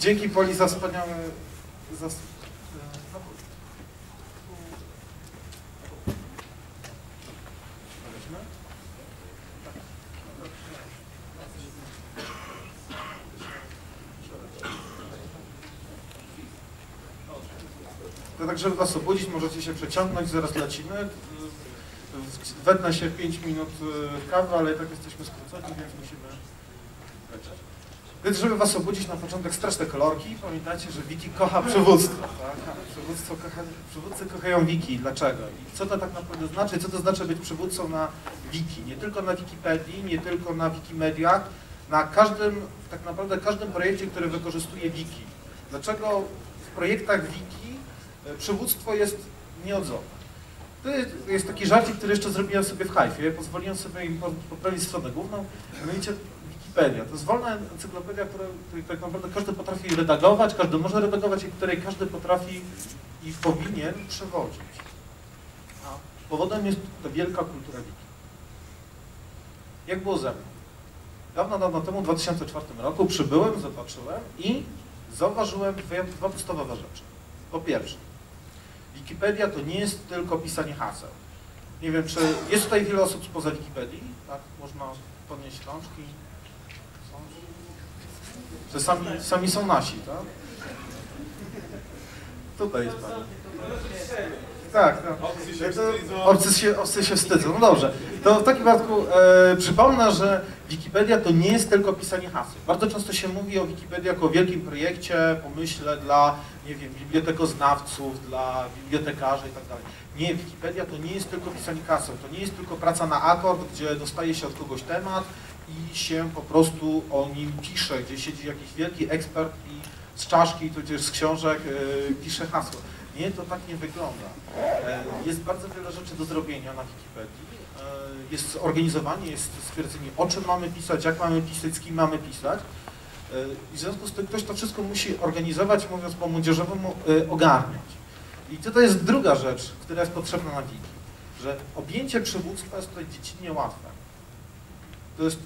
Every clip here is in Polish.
Dzięki Poli za wspaniałe... Za, tak, żeby Was obudzić, możecie się przeciągnąć, zaraz lecimy. Wetnę się 5 minut e, kawy, ale tak jesteśmy skróceni, więc musimy. Więc żeby Was obudzić na początek straszne kolorki, pamiętajcie, że Wiki kocha przywództwo. Tak? Przywództwo kocha, przywódcy kochają Wiki. Dlaczego? I co to tak naprawdę znaczy? Co to znaczy być przywódcą na Wiki? Nie tylko na Wikipedii, nie tylko na Wikimediach, na każdym, tak naprawdę każdym projekcie, który wykorzystuje Wiki. Dlaczego w projektach Wiki e, przywództwo jest nieodzowne? To jest, taki żarcik, który jeszcze zrobiłem sobie w Hajfie. Pozwoliłem sobie poprawić stronę główną. Mianowicie Wikipedia. To jest wolna encyklopedia, której tak naprawdę każdy potrafi redagować, każdy może redagować i której każdy potrafi i powinien przewodzić. A powodem jest ta wielka kultura Wiki. Jak było ze mną? Dawno, dawno temu, w 2004 roku przybyłem, zobaczyłem i zauważyłem dwie, dwa podstawowe rzeczy. Po pierwsze, Wikipedia to nie jest tylko pisanie haseł. Nie wiem, czy jest tutaj wiele osób spoza Wikipedii? Tak? Można podnieść rączki. Że sami, sami są nasi, tak? Tutaj jest pan. Tak, tak. To Obcy się, obcy się wstydzą. No dobrze. To w takim wypadku e, przypomnę, że Wikipedia to nie jest tylko pisanie haseł. Bardzo często się mówi o Wikipedii jako o wielkim projekcie, pomyśle dla, nie wiem, bibliotekoznawców, dla bibliotekarzy i tak dalej. Nie, Wikipedia to nie jest tylko pisanie haseł, to nie jest tylko praca na akord, gdzie dostaje się od kogoś temat i się po prostu o nim pisze, gdzie siedzi jakiś wielki ekspert i z czaszki, tudzież z książek e, pisze hasło. Nie, to tak nie wygląda. E, Jest bardzo wiele rzeczy do zrobienia na Wikipedii. E, Jest organizowanie, jest stwierdzenie, o czym mamy pisać, jak mamy pisać, z kim mamy pisać. I w związku z tym ktoś to wszystko musi organizować, mówiąc po młodzieżowemu, ogarniać. I to jest druga rzecz, która jest potrzebna na Wiki, że objęcie przywództwa jest tutaj dziecinnie łatwe. To jest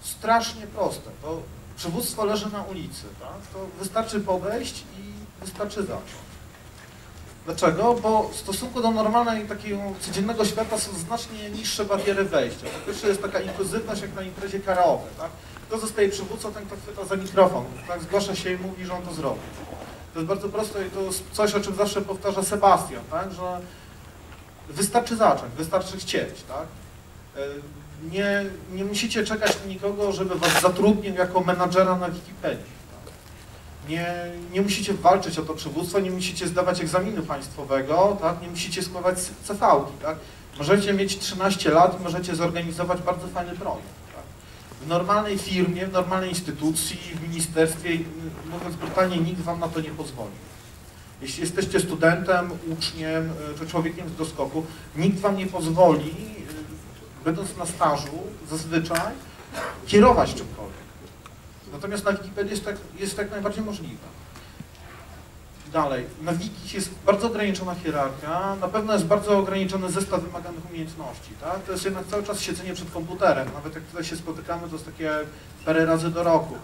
strasznie proste. To przywództwo leży na ulicy, tak? To wystarczy podejść i wystarczy zacząć. Dlaczego? Bo w stosunku do normalnej takiego codziennego świata są znacznie niższe bariery wejścia. Po pierwsze jest taka inkluzywność jak na imprezie karaoke, tak? Kto zostaje przywódcą, ten kto chwyta za mikrofon, tak? Zgłasza się i mówi, że on to zrobi. To jest bardzo proste i to jest coś, o czym zawsze powtarza Sebastian, tak? Że wystarczy zacząć, wystarczy chcieć, tak? E, Nie, nie musicie czekać na nikogo, żeby was zatrudnił jako menadżera na Wikipedii. Nie, nie musicie walczyć o to przywództwo, nie musicie zdawać egzaminu państwowego, tak? nie musicie składać CV-ki. Tak? Możecie mieć 13 lat i możecie zorganizować bardzo fajny projekt. Tak? W normalnej firmie, w normalnej instytucji, w ministerstwie, mówiąc brutalnie, nikt wam na to nie pozwoli. Jeśli jesteście studentem, uczniem czy człowiekiem z doskoku, nikt wam nie pozwoli, będąc na stażu, zazwyczaj kierować czymkolwiek. Natomiast na Wikipedii jest tak, jest tak najbardziej możliwe. Dalej, na Wiki jest bardzo ograniczona hierarchia, na pewno jest bardzo ograniczony zestaw wymaganych umiejętności, tak? To jest jednak cały czas siedzenie przed komputerem, nawet jak tutaj się spotykamy, to jest takie parę razy do roku.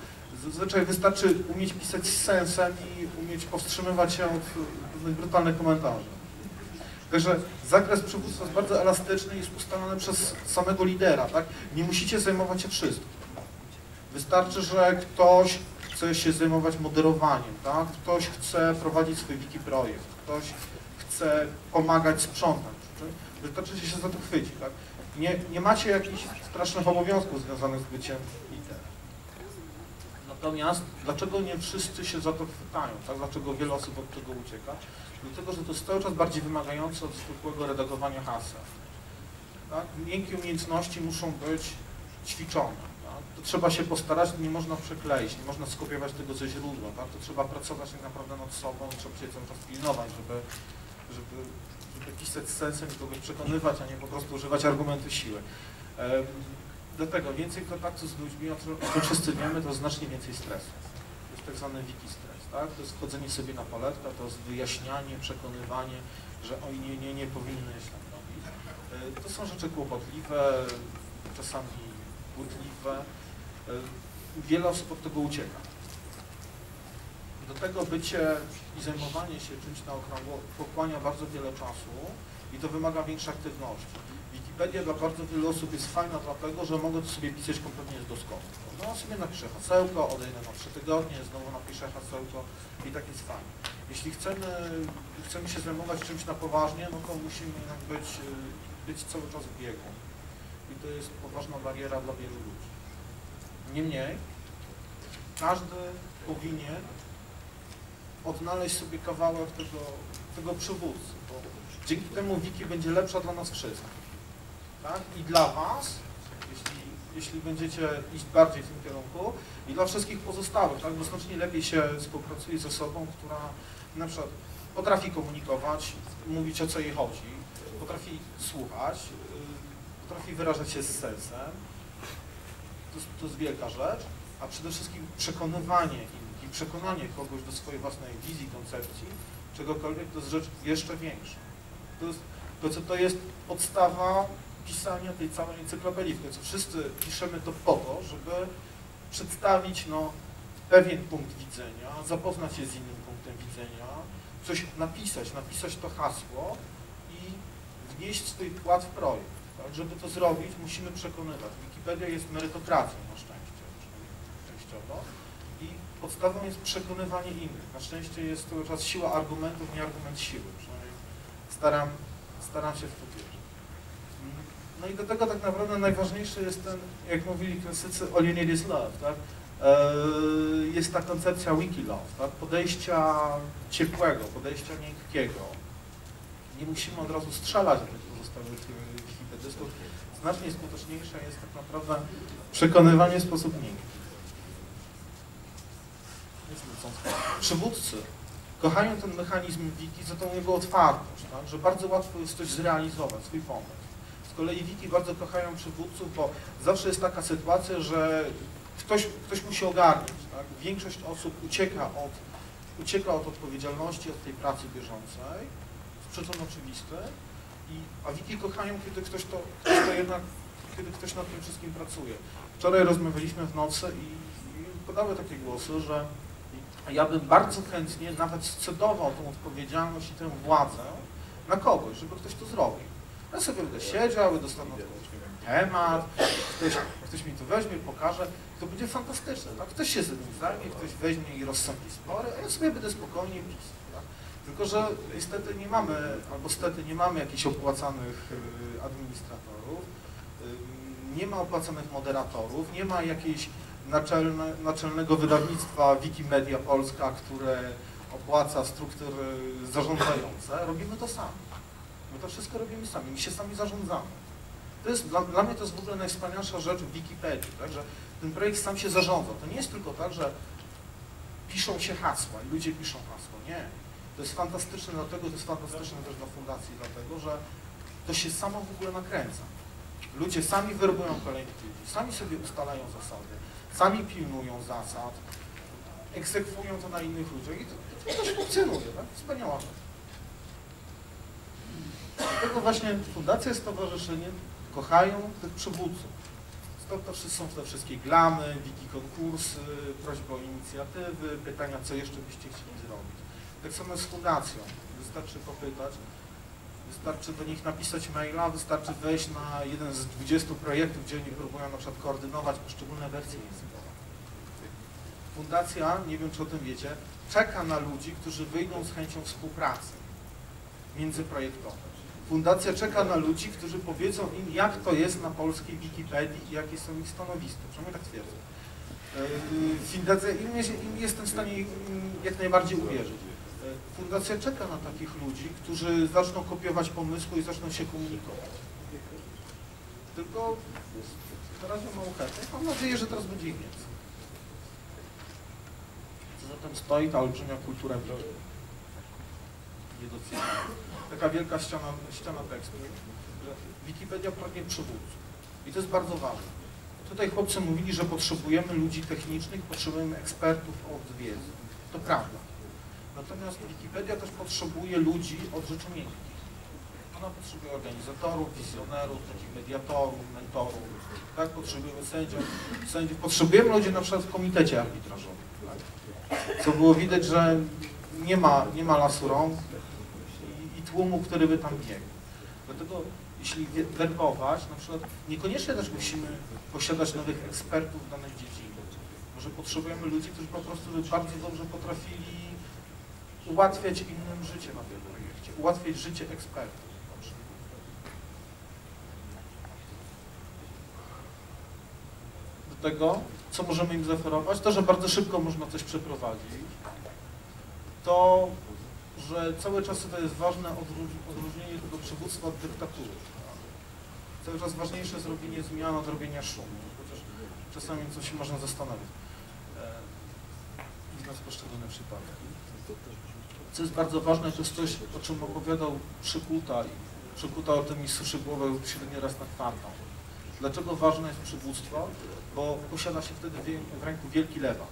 Zazwyczaj wystarczy umieć pisać z sensem i umieć powstrzymywać się od brutalnych komentarzy. Także zakres przywództwa jest bardzo elastyczny i jest ustalony przez samego lidera, tak? Nie musicie zajmować się wszystkim. Wystarczy, że ktoś chce się zajmować moderowaniem, tak? ktoś chce prowadzić swój wiki projekt, ktoś chce pomagać sprzątać. Wystarczy, że się za to chwyci. Tak? Nie, nie macie jakichś strasznych obowiązków związanych z byciem. Natomiast dlaczego nie wszyscy się za to chwytają? Tak? Dlaczego wiele osób od tego ucieka? Dlatego, że to jest cały czas bardziej wymagające od zwykłego redagowania haseł. Tak? Miękkie umiejętności muszą być ćwiczone to trzeba się postarać, nie można przekleić, nie można skopiować tego ze źródła, tak? to trzeba pracować tak naprawdę nad sobą, trzeba się cały czas pilnować, żeby, żeby, żeby pisać z sensem i kogoś przekonywać, a nie po prostu używać argumentu siły. Dlatego więcej kontaktu z ludźmi, o czym, wszyscy wiemy, to znacznie więcej stresu. To jest tak zwany wiki stres, tak? To jest wchodzenie sobie na paletkę, to jest wyjaśnianie, przekonywanie, że oj nie, nie, nie powinieneś tak robić. E, to są rzeczy kłopotliwe, czasami błydliwe, wiele osób od tego ucieka. Do tego bycie i zajmowanie się czymś na okrągło pochłania bardzo wiele czasu i to wymaga większej aktywności. Wikipedia dla bardzo wielu osób jest fajna dlatego, że mogą sobie pisać kompletnie doskonale. No sobie napiszę hasełko, odejdę na trzy tygodnie, znowu napiszę hasełko i tak jest fajnie. Jeśli chcemy, chcemy się zajmować czymś na poważnie, no to musimy jednak być, być cały czas w biegu. I to jest poważna bariera dla wielu ludzi. Niemniej, każdy powinien odnaleźć sobie kawałek tego, tego przywódcy, bo dzięki temu wiki będzie lepsza dla nas wszystkich. Tak? I dla Was, jeśli, jeśli będziecie iść bardziej w tym kierunku, i dla wszystkich pozostałych, tak? bo znacznie lepiej się współpracuje z osobą, która na przykład potrafi komunikować, mówić o co jej chodzi, potrafi słuchać, yy, potrafi wyrażać się z sensem. To, to jest wielka rzecz, a przede wszystkim przekonywanie innych i przekonanie kogoś do swojej własnej wizji, koncepcji, czegokolwiek, to jest rzecz jeszcze większa. To, jest, to, to jest podstawa pisania tej całej encyklopedii, w końcu wszyscy piszemy to po to, żeby przedstawić no, pewien punkt widzenia, zapoznać się z innym punktem widzenia, coś napisać, napisać to hasło i wnieść swój wkład w projekt. Tak? Żeby to zrobić, musimy przekonywać. Wikipedia jest merytokracją na szczęście, częściowo, i podstawą jest przekonywanie innych. Na szczęście jest cały czas siła argumentów, nie argument siły. Staram, staram się w to No i do tego tak naprawdę najważniejszy jest ten, jak mówili klasycy, all you need is love, tak? Eee, Jest ta koncepcja wiki-love, tak? podejścia ciepłego, podejścia miękkiego. Nie musimy od razu strzelać do tych pozostałych e, wikipedystów. Znacznie skuteczniejsze jest tak naprawdę przekonywanie w sposób miękki. Przywódcy kochają ten mechanizm wiki za tą jego otwartość, tak? że bardzo łatwo jest coś zrealizować, swój pomysł. Z kolei wiki bardzo kochają przywódców, bo zawsze jest taka sytuacja, że ktoś, ktoś musi ogarnąć. Tak? Większość osób ucieka od, ucieka od odpowiedzialności, od tej pracy bieżącej, z przyczyn oczywistych, i, a wiki kochają, kiedy ktoś to, ktoś to jednak, kiedy ktoś nad tym wszystkim pracuje. Wczoraj rozmawialiśmy w nocy i, i padały takie głosy, że ja bym bardzo chętnie nawet scedował tą odpowiedzialność i tę władzę na kogoś, żeby ktoś to zrobił. Ja sobie będę siedział, dostanę temat, ktoś, ktoś mi to weźmie, pokaże, to będzie fantastyczne. Tak? Ktoś się tym zajmie, ktoś weźmie i rozsądzi spory, a ja sobie będę spokojnie pisał. Tak? Tylko, że niestety nie mamy, albo stety nie mamy jakichś opłacanych y, administratorów, y, nie ma opłacanych moderatorów, nie ma jakiejś naczelne, naczelnego wydawnictwa Wikimedia Polska, które opłaca struktury zarządzające. Robimy to sami. My to wszystko robimy sami, my się sami zarządzamy. To jest, dla, dla mnie to jest w ogóle najwspanialsza rzecz w Wikipedii, tak, że ten projekt sam się zarządza. To nie jest tylko tak, że piszą się hasła i ludzie piszą hasło. Nie. To jest fantastyczne dlatego, to jest fantastyczne też dla fundacji, dlatego, że to się samo w ogóle nakręca. Ludzie sami wyrobują kolejnych ludzi, sami sobie ustalają zasady, sami pilnują zasad, egzekwują to na innych ludziach i to, to też funkcjonuje, tak? Wspaniała rzecz. Dlatego właśnie fundacja, stowarzyszenie kochają tych przywódców. Stąd to są te wszystkie glamy, wiki konkursy, prośby o inicjatywy, pytania, co jeszcze byście chcieli zrobić. Tak samo z fundacją. Wystarczy popytać, wystarczy do nich napisać maila, wystarczy wejść na jeden z 20 projektów, gdzie oni próbują na przykład koordynować poszczególne wersje językowe. Fundacja, nie wiem czy o tym wiecie, czeka na ludzi, którzy wyjdą z chęcią współpracy międzyprojektowej. Fundacja czeka na ludzi, którzy powiedzą im, jak to jest na polskiej Wikipedii i jakie są ich stanowiska. Przynajmniej tak twierdzę. Yy, Fundacja, im, jest- im jestem w stanie jak najbardziej uwierzyć. Yy, Fundacja czeka na takich ludzi, którzy zaczną kopiować pomysły i zaczną się komunikować. Tylko na razie mało chętnych. Mam nadzieję, że teraz będzie ich więcej. Co za tym stoi ta olbrzymia kultura. Niedoceniana. Taka wielka ściana, ściana tekstu, że Wikipedia pragnie przywódców. I to jest bardzo ważne. Tutaj chłopcy mówili, że potrzebujemy ludzi technicznych, potrzebujemy ekspertów od wiedzy. To prawda. Natomiast Wikipedia też potrzebuje ludzi od rzeczy miękkich. Ona potrzebuje organizatorów, wizjonerów, takich mediatorów, mentorów, tak? Potrzebujemy sędziów, sędziów. Potrzebujemy ludzi na przykład w komitecie arbitrażowym, tak? Co było widać, że nie ma, nie ma lasu rąk tłumu, który by tam biegł. Dlatego jeśli werbować, na przykład niekoniecznie też musimy posiadać nowych ekspertów w danej dziedzinie. Może potrzebujemy ludzi, którzy po prostu bardzo dobrze potrafili ułatwiać innym życie na tym projekcie, ułatwiać życie ekspertów. Do tego, co możemy im zaoferować, to, że bardzo szybko można coś przeprowadzić, to, że cały czas to jest ważne odróż- odróżnienie tego przywództwa od dyktatury. Cały czas ważniejsze jest zmian od robienia szumu, chociaż czasami coś się można zastanowić. E, Znać poszczególne przypadki. Co jest bardzo ważne, to jest coś, o czym opowiadał Przykuta i Przykuta o tym mi suszy głowę średnio raz na kwartał. Dlaczego ważne jest przywództwo? Bo posiada się wtedy w ręku wielki lewak.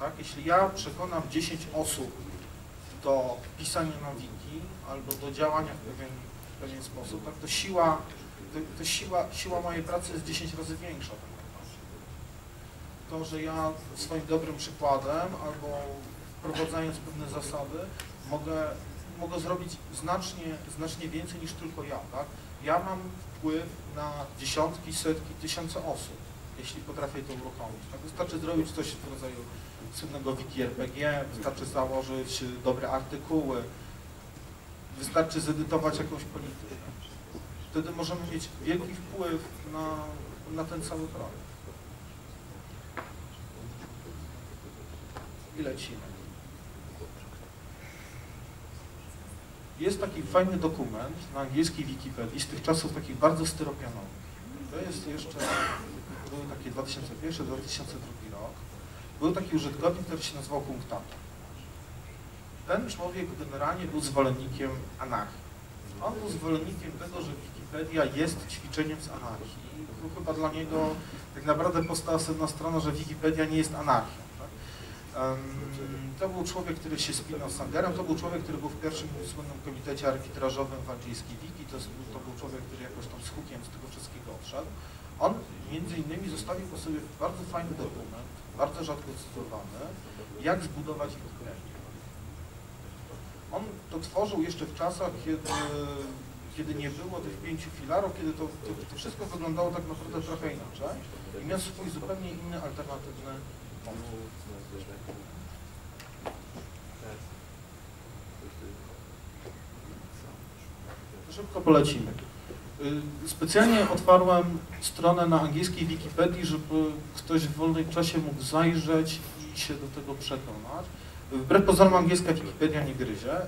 Tak? Jeśli ja przekonam 10 osób do pisania na wiki albo do działania w pewien, w pewien sposób, tak, to siła, to, to siła, siła mojej pracy jest 10 razy większa. To, że ja swoim dobrym przykładem albo wprowadzając pewne zasady mogę, mogę zrobić znacznie, znacznie więcej niż tylko ja. Tak? Ja mam wpływ na dziesiątki, setki, tysiące osób, jeśli potrafię to uruchomić. Tak? Wystarczy zrobić coś w rodzaju słynnego wiki RPG, wystarczy założyć dobre artykuły, wystarczy zedytować jakąś politykę. Wtedy możemy mieć wielki wpływ na, na ten cały projekt. I lecimy. Jest taki fajny dokument na angielskiej Wikipedii z tych czasów takich bardzo styropianowych. To jest jeszcze, były takie 2001-2002 rok. Był taki użytkownik, który się nazywał Punktator. Ten człowiek generalnie był zwolennikiem anarchii. On był zwolennikiem tego, że Wikipedia jest ćwiczeniem z anarchii. To chyba dla niego tak naprawdę powstała jedna strona, że Wikipedia nie jest anarchią. Tak? To był człowiek, który się spinał z Sangerem, to był człowiek, który był w pierwszym słynnym komitecie arbitrażowym w angielskiej wiki, to, to był człowiek, który jakoś tam z hukiem z tego wszystkiego odszedł. On między innymi zostawił po sobie bardzo fajny dokument, bardzo rzadko cytowany, jak zbudować Wikipedię. On to tworzył jeszcze w czasach, kiedy, kiedy nie było tych pięciu filarów, kiedy to, to, to wszystko wyglądało tak naprawdę trochę inaczej i miał swój zupełnie inny, alternatywny pomysł. Szybko polecimy. Y, Specjalnie otwarłem stronę na angielskiej Wikipedii, żeby ktoś w wolnym czasie mógł zajrzeć i się do tego przekonać. Wbrew pozorom angielska Wikipedia nie gryzie. Y,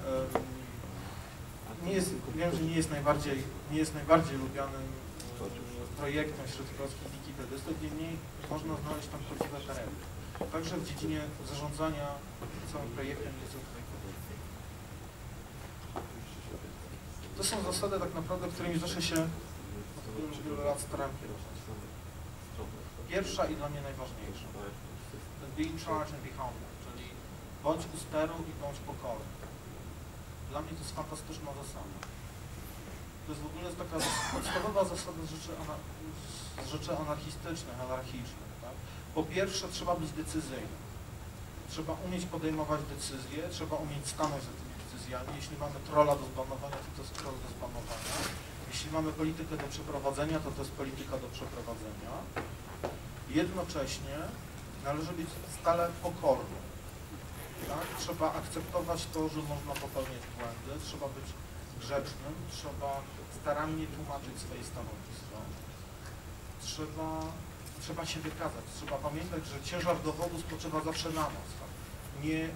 Nie jest, wiem, że nie jest najbardziej, nie jest najbardziej lubianym projektem wśród polskich wikipedystów, niemniej można znaleźć tam prawdziwe perełki. Także w dziedzinie zarządzania całym projektem jest to tutaj To są zasady tak naprawdę, którymi zawsze się od wielu lat starałem kierować. Pierwsza i dla mnie najważniejsza. Be in charge and be humble, czyli bądź u steru i bądź pokorny. Dla mnie to jest fantastyczna zasada. To jest w ogóle taka podstawowa zasada z rzeczy, z rzeczy anarchistycznych, anarchicznych. Tak? Po pierwsze trzeba być decyzyjnym. Trzeba umieć podejmować decyzje, trzeba umieć stanąć za tymi Jeśli mamy trolla do zbanowania, to to jest troll do zbanowania. Jeśli mamy politykę do przeprowadzenia, to to jest polityka do przeprowadzenia. Jednocześnie należy być stale pokornym. Tak? Trzeba akceptować to, że można popełniać błędy, trzeba być grzecznym, trzeba starannie tłumaczyć swoje stanowisko. Trzeba, trzeba się wykazać, trzeba pamiętać, że ciężar dowodu spoczywa zawsze na nas. Tak? Nie,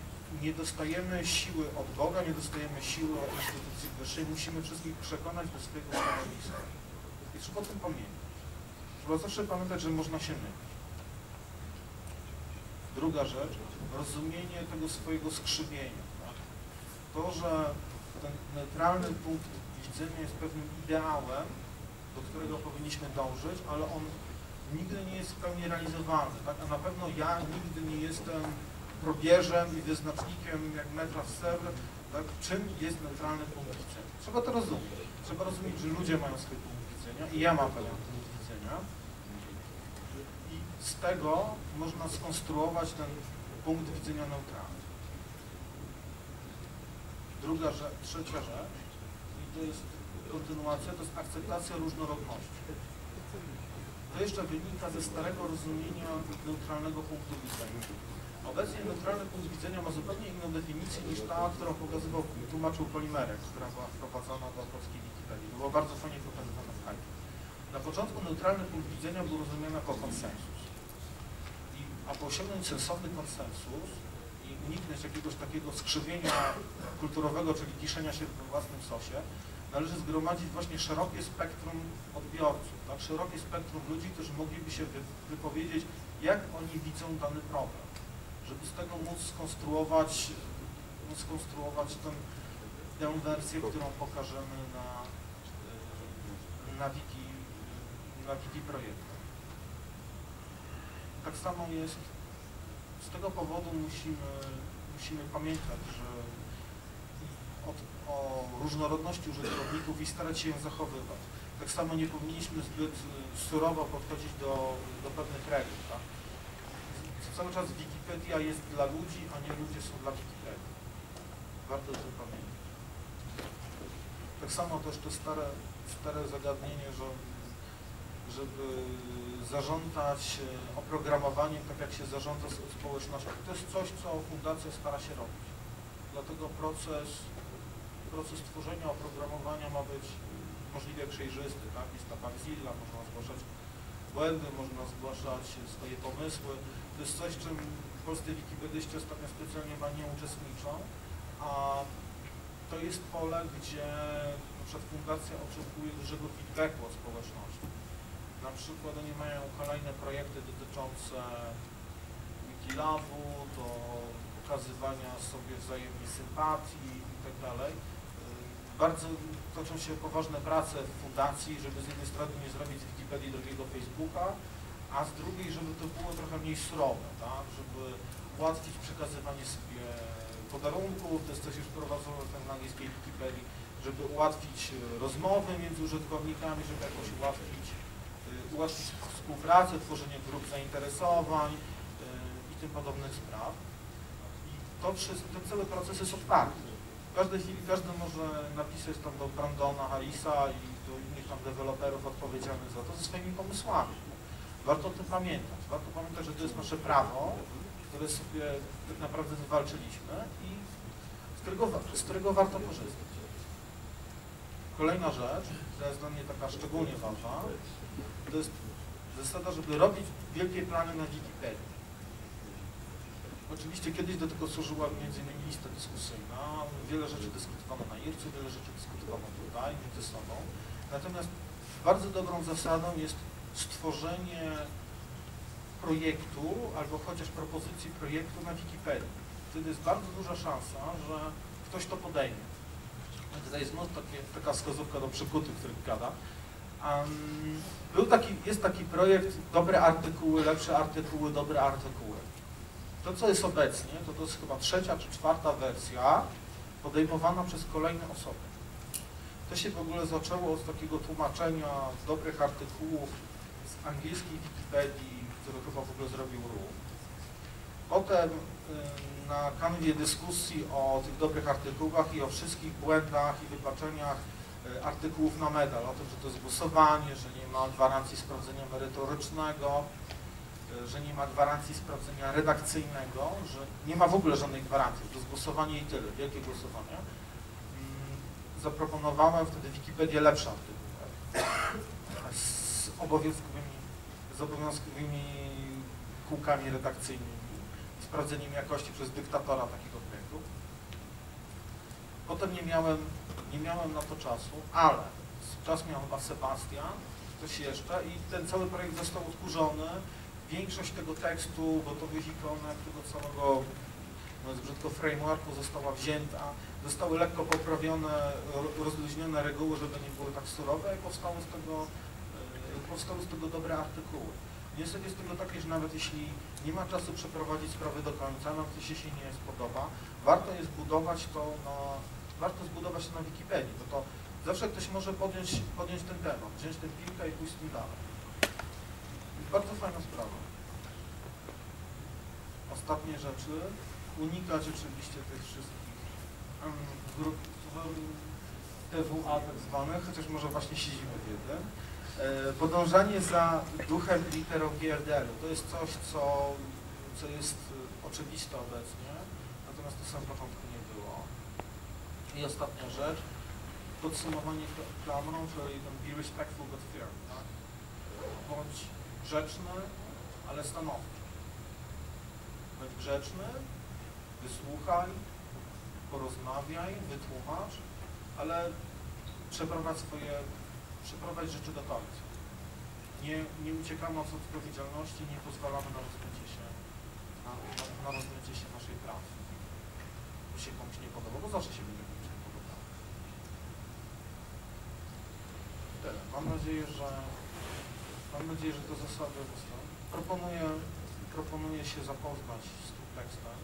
nie dostajemy siły od Boga, nie dostajemy siły od instytucji wyższej, musimy wszystkich przekonać do swojego stanowiska. I trzeba o tym pamiętać. Trzeba zawsze pamiętać, że można się mylić. Druga rzecz, rozumienie tego swojego skrzywienia. Tak? To, że ten neutralny punkt widzenia jest pewnym ideałem, do którego powinniśmy dążyć, ale on nigdy nie jest w pełni realizowalny. Tak? A na pewno ja nigdy nie jestem probierzem i wyznacznikiem jak metra w serwer, tak, czym jest neutralny punkt widzenia. Trzeba to rozumieć. Trzeba rozumieć, że ludzie mają swój punkt widzenia i ja mam pewien punkt widzenia. I z tego można skonstruować ten punkt widzenia neutralny. Druga rzecz, trzecia rzecz, i to jest kontynuacja, to jest akceptacja różnorodności. To jeszcze wynika ze starego rozumienia neutralnego punktu widzenia. Obecnie neutralny punkt widzenia ma zupełnie inną definicję niż ta, którą pokazywał, tłumaczył Polimerek, która była wprowadzona do polskiej Wikipedii. To było bardzo fajnie pokazywane w Hype. Na początku neutralny punkt widzenia był rozumiany jako konsensus. I, aby osiągnąć sensowny konsensus i uniknąć jakiegoś takiego skrzywienia kulturowego, czyli kiszenia się we własnym sosie, należy zgromadzić właśnie szerokie spektrum odbiorców, tak? szerokie spektrum ludzi, którzy mogliby się wypowiedzieć, jak oni widzą dany problem żeby z tego móc skonstruować, móc skonstruować tę wersję, którą pokażemy na, na, wiki, na wiki projektu. Tak samo jest, z tego powodu musimy, musimy pamiętać, że o, o różnorodności użytkowników i starać się ją zachowywać. Tak samo nie powinniśmy zbyt surowo podchodzić do, do pewnych reguł. Tak? Cały czas Wikipedia jest dla ludzi, a nie ludzie są dla Wikipedii. Warto o tym pamiętać. Tak samo też to stare, stare zagadnienie, że żeby zarządzać e, oprogramowaniem tak jak się zarządza społecznością. To jest coś, co fundacja stara się robić. Dlatego proces, proces tworzenia oprogramowania ma być możliwie przejrzysty. Tak? Jest taka Zilla, można zgłaszać błędy, można zgłaszać swoje pomysły. To jest coś, czym polscy wikipedyści ostatnio specjalnie nie uczestniczą, a to jest pole, gdzie na przykład fundacja oczekuje dużego feedbacku od społeczności. Na przykład oni mają kolejne projekty dotyczące Wikilavu, do pokazywania sobie wzajemnej sympatii itd. Bardzo toczą się poważne prace w fundacji, żeby z jednej strony nie zrobić z Wikipedii drugiego Facebooka, a z drugiej, żeby to było trochę mniej surowe, tak? żeby ułatwić przekazywanie sobie podarunków, to jest coś już prowadzone na angielskiej Wikipedii, żeby ułatwić e, rozmowy między użytkownikami, żeby jakoś ułatwić, e, ułatwić współpracę, tworzenie grup zainteresowań e, i tym podobnych spraw. I to, ten cały proces jest otwarty. W każdej chwili każdy może napisać tam do Brandona Harrisa i do innych tam deweloperów odpowiedzialnych za to ze swoimi pomysłami. Warto o tym pamiętać. Warto pamiętać, że to jest nasze prawo, które sobie tak naprawdę wywalczyliśmy i z którego, z którego warto korzystać. Kolejna rzecz, która jest dla mnie taka szczególnie ważna, to jest zasada, żeby robić wielkie plany na Wikipedii. Oczywiście kiedyś do tego służyła innymi lista dyskusyjna, wiele rzeczy dyskutowano na IRC, wiele rzeczy dyskutowano tutaj między sobą. Natomiast bardzo dobrą zasadą jest stworzenie projektu albo chociaż propozycji projektu na Wikipedii. Wtedy jest bardzo duża szansa, że ktoś to podejmie. Tutaj jest takie, taka wskazówka do przykuty, który gada. Um, był taki, jest taki projekt dobre artykuły, lepsze artykuły, dobre artykuły. To, co jest obecnie, to to jest chyba trzecia czy czwarta wersja podejmowana przez kolejne osoby. To się w ogóle zaczęło od takiego tłumaczenia dobrych artykułów z angielskiej Wikipedii, który chyba w ogóle zrobił RU. Potem y, na kanwie dyskusji o tych dobrych artykułach i o wszystkich błędach i wypaczeniach y, artykułów na medal, o tym, że to jest głosowanie, że nie ma gwarancji sprawdzenia merytorycznego, że nie ma gwarancji sprawdzenia redakcyjnego, że nie ma w ogóle żadnej gwarancji, to jest głosowanie i tyle, wielkie głosowanie. Mm, zaproponowałem wtedy Wikipedię artykuły z obowiązkowymi, z obowiązkowymi kółkami redakcyjnymi, sprawdzeniem jakości przez dyktatora takiego projektu. Potem nie miałem, nie miałem na to czasu, ale czas miał chyba Sebastian, ktoś jeszcze i ten cały projekt został odkurzony. Większość tego tekstu, gotowych ikonek, tego całego mówiąc brzydko, frameworku została wzięta, zostały lekko poprawione, rozluźnione reguły, żeby nie były tak surowe i powstały z tego, e, powstały z tego dobre artykuły. Niestety jest tego takie, że nawet jeśli nie ma czasu przeprowadzić sprawy do końca, nawet jeśli się nie spodoba, warto jest budować to na, warto zbudować to na Wikipedii, bo to zawsze ktoś może podjąć, podjąć ten temat, wziąć tę piłkę i pójść z tym dalej. Bardzo fajna sprawa. Ostatnie rzeczy. Unikać oczywiście tych wszystkich grup TWA tak zwanych, chociaż może właśnie siedzimy w jednym. E, Podążanie za duchem literą GRDL-u to jest coś, co, co jest e, oczywiste obecnie, natomiast to samym początku nie było. I ostatnia rzecz, podsumowanie kla- klamrą, czyli be respectful but firm, tak? Bądź grzeczny, ale stanowczy. Bądź grzeczny, wysłuchaj, porozmawiaj, wytłumacz, ale przeprowadź swoje, przeprowadź rzeczy do końca. Nie, nie uciekamy od odpowiedzialności, nie pozwalamy na rozmycie się, na, na, na rozmycie się naszej pracy. Bo się komuś nie podoba, bo zawsze się będzie komuś nie podobało. Tyle. Mam nadzieję, że mam nadzieję, że te zasady zostaną. Proponuję, proponuję się zapoznać z tym tekstem.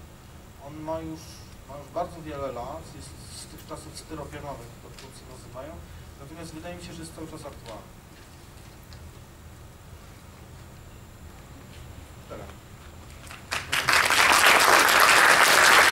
On ma już, ma już bardzo wiele lat, jest z tych czasów styropianowych, to twórcy nazywają, natomiast wydaje mi się, że jest cały czas aktualny.